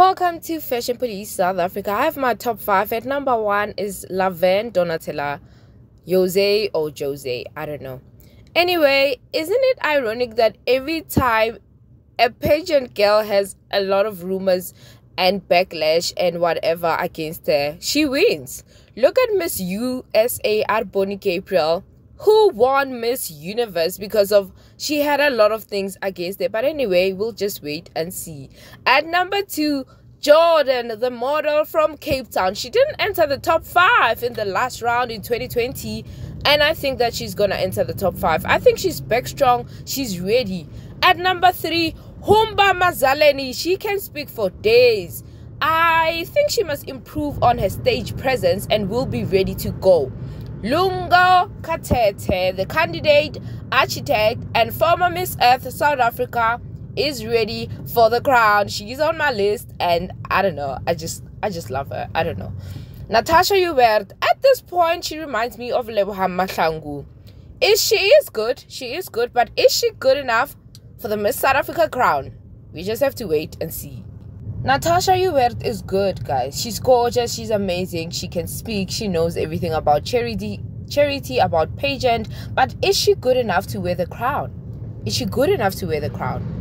Welcome to Fashion Police South Africa. I have my top five. At number one is Laverne Donatella, Jose or Jose. I don't know. Anyway, isn't it ironic that every time a pageant girl has a lot of rumors and backlash and whatever against her, she wins? Look at Miss USA R'Bonney Gabriel who won Miss Universe because of she had a lot of things against it. But anyway, we'll just wait and see. At number two, Jordan, the model from Cape Town. She didn't enter the top five in the last round in 2020. And I think that she's gonna enter the top five. I think she's back strong. She's ready. At number three, Humba Mazaleni. She can speak for days. I think she must improve on her stage presence and will be ready to go. Lungo Katete, the candidate, architect, and former Miss Earth South Africa, is ready for the crown. She's on my list, and I don't know. I just, I just love her. I don't know. Natasha Joubert. At this point, she reminds me of Lebohang Mahlangu. Is she is good? She is good, but is she good enough for the Miss South Africa crown? We just have to wait and see. Natasha Joubert is good, guys. She's gorgeous. She's amazing. She can speak. She knows everything about charity, charity about pageant. But is she good enough to wear the crown? Is she good enough to wear the crown?